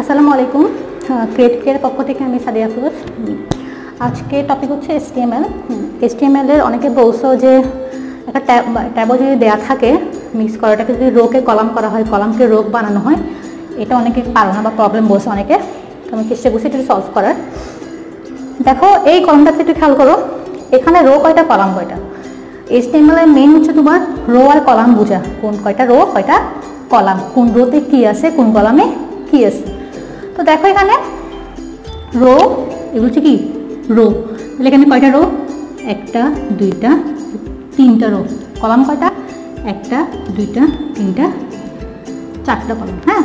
আসসালামু আলাইকুম। Create care পক্ষ থেকে আমি সাদিয়া ফিরোজ আজকে টপিক হচ্ছে এসটিএমএল এসটিএমএল এর অনেকে বলছো যে একটা ট্যাব, ট্যাবও যদি দেয়া থাকে মিক্স করাটাকে যদি রোকে কলাম করা হয়, কলামকে রোগ বানানো হয়, এটা অনেকে পারো না বা প্রবলেম বলছে অনেকে। আমি চেষ্টা করছি একটু সলভ করার। দেখো, এই কলামটাতে একটু খেয়াল করো। এখানে রো কয়টা, কলাম কয়টা? এসটিএমএল এর মেইন হচ্ছে তোমার রো আর কলাম বোঝা। কোন কয়টা রো, কয়টা কলাম? কোন রোতে কি আছে, কোন কলামে কি আছে? তো দেখো এখানে। রো এগুলো হচ্ছে কি? রো। তাহলে এখানে কয়টা রো? একটা, দুইটা, তিনটা রো। কলাম কয়টা? একটা, দুইটা, তিনটা, চারটা কলাম হ্যাঁ?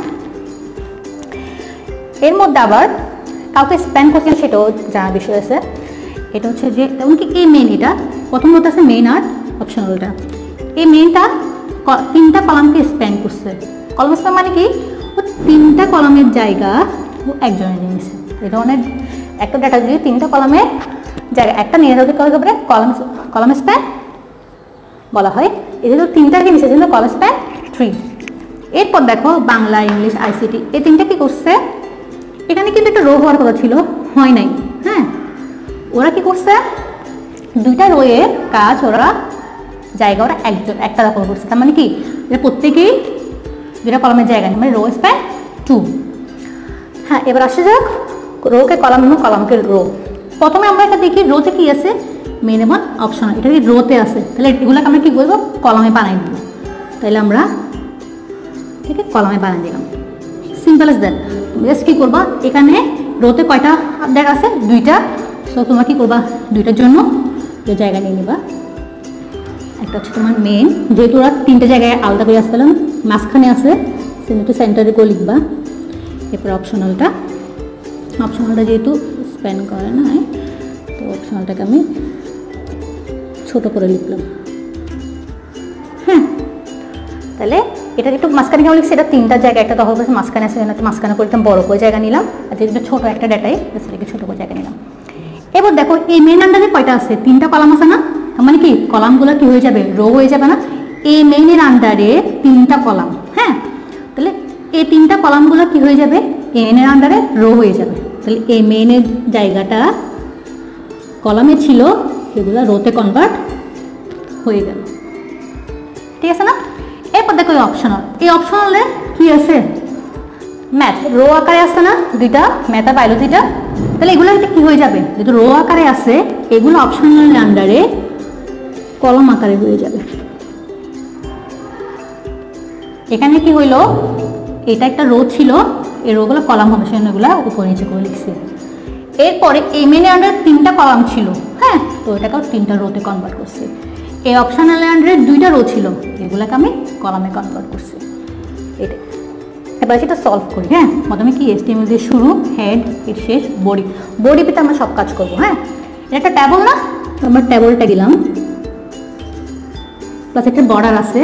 এর মধ্যে আবার কাউকে স্প্যান করছেন সেটাও জানার বিষয় আছে। এটা হচ্ছে যে যেমন কি এই মেন এটা? প্রথম হতে আছে মেন আর অপশনালটা এই মেনটা তিনটা কলামকে স্প্যান করছে। কলাম স্প্যান মানে কি? তিনটা কলামের জায়গা ও জিনিস। এটা অনেক, একটা ডাটা যদি তিনটা কলামের জায়গা একটা নিয়ে যাওয়াকে কল করে কলাম কলাম স্প্যান বলা হয়। এদের তো তিনটাকে নিচে ছিল কলাম স্প্যান থ্রি এরপর দেখো বাংলা, ইংলিশ আইসিটি এই তিনটা কি করছে? এখানে কিন্তু একটা রো হওয়ার কথা ছিল, হয় নাই হ্যাঁ? ওরা কি করছে? দুইটা রোয়ের কাজ ওরা, জায়গা ওরা একজন, একটা দখল করছে। তার মানে কি? প্রত্যেকেই দুটা কলমের জায়গা মানে রো স্প্যান টু হ্যাঁ এবার আসে যাক, রোকে কলাম এবং কলামকে রো। প্রথমে আমরা এটা দেখি, রোতে কি আছে? মেন এবং অপশন এটা কি রোতে আছে? তাহলে এগুলোকে আমরা কি বলব? কলামে বানাই দিব তাহলে আমরা ঠিক আছে, কলামে বানাই দিলাম। সিম্পল ইজ দ্যাট জাস্ট কী করবা? এখানে রোতে কয়টা আপডেট আছে? দুইটা। সো তোমরা কী করবা? দুইটার জন্য যে জায়গা নিয়ে নিবা। একটা হচ্ছে তোমার মেন যেহেতু ওরা তিনটে জায়গায় আলাদা করে আসছিলাম মাঝখানে আছে। সেটা সেন্টারে করে লিখবা। এরপর অপশনালটা অপশনালটা যেহেতু স্পেন করে নাই তো অপশনালটাকে আমি ছোট করে লিখলাম। হ্যাঁ তাহলে এটা একটু মাঝখানে কেমন লিখছি? এটা তিনটা জায়গা, একটা দখল করেছে, মাঝখানে আছে মাঝখানে করে একদম বড় করে জায়গা নিলাম। আর যেহেতু ছোটো একটা ডাটাই সেটাকে ছোটো করে জায়গা নিলাম। এবার দেখো, এই মেন আন্ডারে কয়টা আছে? তিনটা কলাম আছে না? মানে কি? কলামগুলো কি হয়ে যাবে? রো হয়ে যাবে না? এই মেইনের আন্ডারে তিনটা কলাম হ্যাঁ? তাহলে এই তিনটা কলামগুলো কি হয়ে যাবে? এনের আন্ডারে রো হয়ে যাবে। তাহলে এই মেইনের জায়গাটা কলামে ছিল, সেগুলো রোতে কনভার্ট হয়ে গেল। ঠিক আছে না? এরপর দেখো এই অপশনাল এই অপশনালে কি আছে? ম্যাথ রো আকারে আসছে না? দুইটা। ম্যাথ আর বায়োলজিটা তাহলে এগুলো কি হয়ে যাবে? যেহেতু রো আকারে আছে, এগুলো অপশনাল আন্ডারে কলম আকারে হয়ে যাবে। এখানে কি হইল? এটা একটা রো ছিল। এই রোগুলো কলাম হবে এগুলো উপর নিচে করে লিখছি। এরপরে এই মেনে আন্ডার তিনটা কলাম ছিল হ্যাঁ? তো এটাকেও তিনটা রোতে কনভার্ট করছি। এই অপশনাল আন্ডারে দুইটা রো ছিল, এগুলোকে আমি কলামে কনভার্ট করছি। এটা এবার সেটা সলভ করি হ্যাঁ? প্রথমে কি? এসটিএমএল দিয়ে শুরু হেড এর শেষ বডি বডি পেতে আমরা সব কাজ করব হ্যাঁ? এটা একটা ট্যাবল না? আমরা ট্যাবলটা দিলাম। প্লাস একটা বর্ডার আছে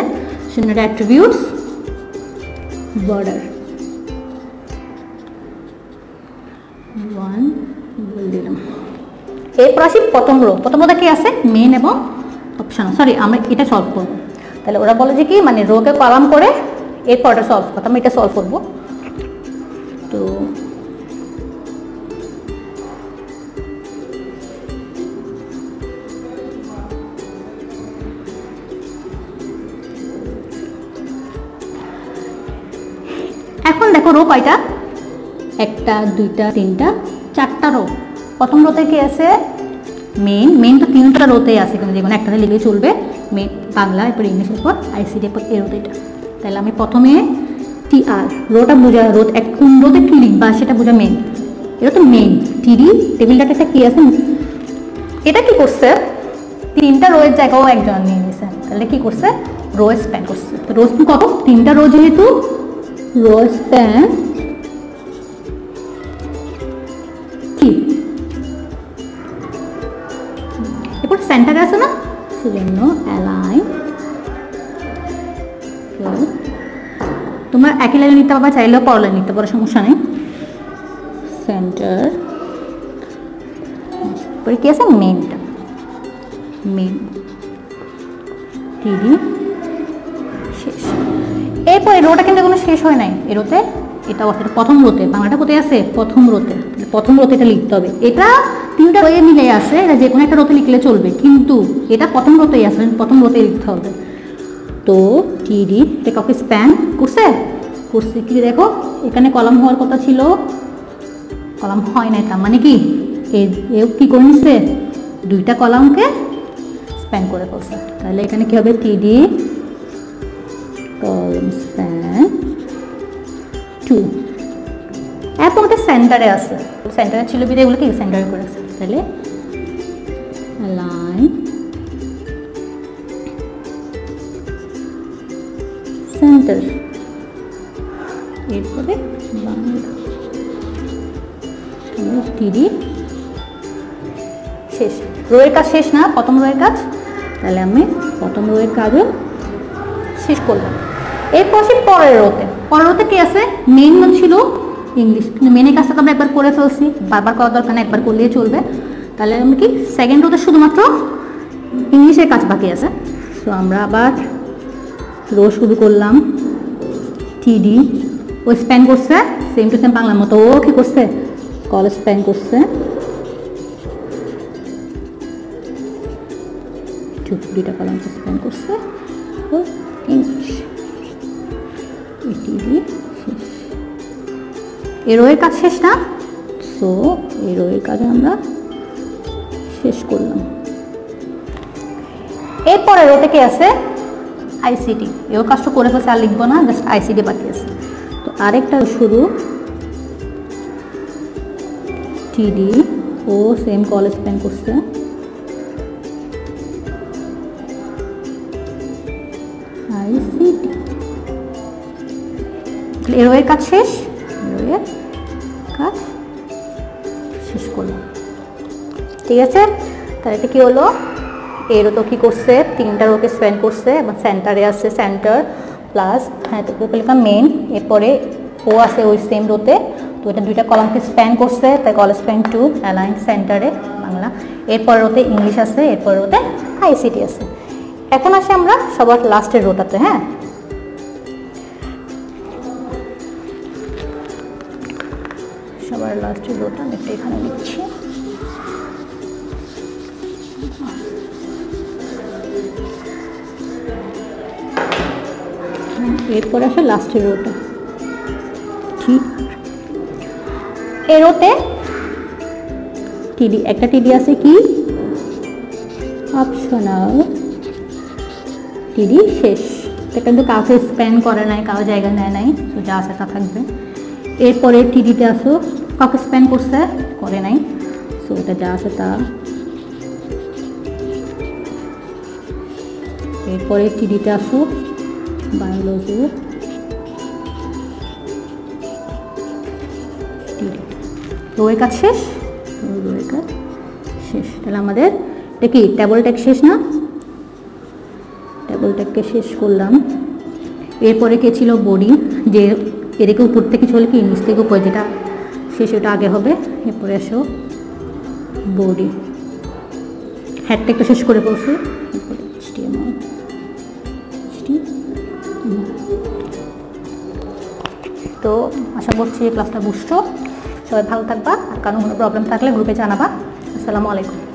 সেখানে একটা অ্যাট্রিবিউটস বর্ডার ওয়ান দিলাম। এরপর আসি প্রথম রো প্রথম কি আছে? মেন এবং অপশন সরি আমরা এটা সলভ করব। তাহলে ওরা বলে যে কি মানে রোকে কলাম করে এরপর ওটা সলভ করতাম এটা সলভ করব। তো এখন দেখো রো কয়টা? একটা, দুইটা, তিনটা, চারটা রো প্রথম রোতে কি আছে? মেন মেন তো তিনটা রোতে আছে কিন্তু কোনো একটাতে লিখে চলবে। মেন বাংলা, এরপর ইংলিশের পর আইসিডি এরপর এ রোতে এটা। তাহলে আমি প্রথমে টি আর রোটা বোঝা রোদ এক কোন রোতে কী লিখবা, সেটা বোঝা মেন এটা তো মেন টিডি টেবিল ডাটাটা কী আছে? এটা কি করছে? তিনটা রোয়ের জায়গাও একজন নিয়ে নিয়েছে তাহলে কি করছে? রো স্প্যান করছে। তো রোজ কত? তিনটা রো যেহেতু রো স্প্যান কি এরপর সেন্টারে আছে না। সেজন্য অ্যালাইন তোমরা একই লাইনে নিতে পারবা চাইলেও পর লাইন নিতে পারো সমস্যা নেই। সেন্টার পরে কি আছে? মেনটা মেন শেষ এরপর এই রোটা কিন্তু কোনো শেষ হয় নাই। এরোতে এটাও আছে প্রথম রোতে, বাংলাটা কোথায় আছে? প্রথম রোতে। প্রথম রোতে এটা লিখতে হবে। এটা তিনটা রয়ে মিলে আছে, এটা যে কোনো একটা রোতে লিখলে চলবে। কিন্তু এটা প্রথম রোতেই আছে প্রথম রোতেই লিখতে হবে। তো টিডি এটা কাউকে স্প্যান করছে? করছে কি দেখো, এখানে কলম হওয়ার কথা ছিল। কলম হয় না তার মানে কি? এ কি করে নিচ্ছে দুইটা কলামকে স্প্যান করে ফেলছে। তাহলে এখানে কি হবে? টিডি কলম স্প্যান টু এখন ওটা সেন্টারে আছে। সেন্টারে ছিল বিদে এগুলো কি সেন্টারে করে তাহলে লাইন সেন্টার এরপরে টিডি শেষ। রোয়ের কাজ শেষ না? প্রথম রোয়ের কাজ? তাহলে আমি প্রথম রোয়ের কাজও শেষ করলাম। এরপর সে পরের রোতে পরের রোতে কি আছে? মেন ছিল ইংলিশ কিন্তু মেনের কাজটা তো আমরা একবার করে ফেলছি, বারবার করার দরকার না একবার করলেই চলবে। তাহলে আমি কি সেকেন্ড রোতে শুধুমাত্র ইংলিশের কাজ বাকি আছে। সো আমরা আবার রো শুরু করলাম। টিডি ও স্প্যান করছে সেম টু সেম বাংলার মতো, ও কি করছে? কল স্প্যান করছে। দুইটা কলম স্প্যান করছে। ও ইংলিশ এরোয়ের কাজ শেষ না? সো এরোয়ের কাজ আমরা শেষ করলাম। এরপরে রোতে কি আছে? আইসিটি এও কাজটা করে ফেলছে, আর লিখব না জাস্ট আইসিটি বাকি আছে তো আরেকটা শুরু। টিডি ও সেম কলেজ প্যান করছে। এরোয়ের কাজ শেষ? এরোয়ের কাজ শেষ করলাম। ঠিক আছে? তাহলে এটা কি হলো? এরও তো কী করছে? তিনটা রোকে স্পেন্ড করছে, এবং সেন্টারে আছে সেন্টার প্লাস হ্যাঁ তো লিখলাম মেন এরপরে ও আছে ওই সেম রোতে তো এটা দুইটা কলামকে স্প্যান করছে, তাই কল স্প্যান টু অ্যালাইন সেন্টারে বাংলা। এরপর রোতে ইংলিশ আছে, এরপর রোতে আইসিটি আছে। এখন আসে আমরা সবার লাস্টের রোটাতে হ্যাঁ? সবার লাস্টের রোটা আমি একটা এখানে লিখছি এরপরে আসে লাস্টের রোটা ঠিক এ রোতে টিডি একটা টিডি আছে কি? অপশনাল টিডি শেষ। এটা কিন্তু কাউকে স্প্যান করে নাই, কারও জায়গা নেয় নাই, তো যা তা থাকবে। এরপরে টিডিতে আসো। কাউকে স্প্যান করছে, করে নাই। সো এটা যা আছে তা। এরপরে টিডিতে আসো বায়োলজি। রোয়ের কাজ শেষ? রোয়ের কাজ শেষ। তাহলে আমাদের, এটা কি টেবল ট্যাগ শেষ না? টেবল ট্যাগকে শেষ করলাম। এরপরে কে ছিল বডি যে, এদিকে উপর থেকে চলে কি, নিচ থেকে উপরে, যেটা শেষ ওটা আগে হবে, এরপরে এসো। বডি হ্যাডটা একটু শেষ করে বলছি তো আশা করছি ক্লাসটা বুঝছ। সবাই ভালো থাকবা। আর কারণ কোনো প্রবলেম থাকলে গ্রুপে জানাবা। আসসালামু আলাইকুম।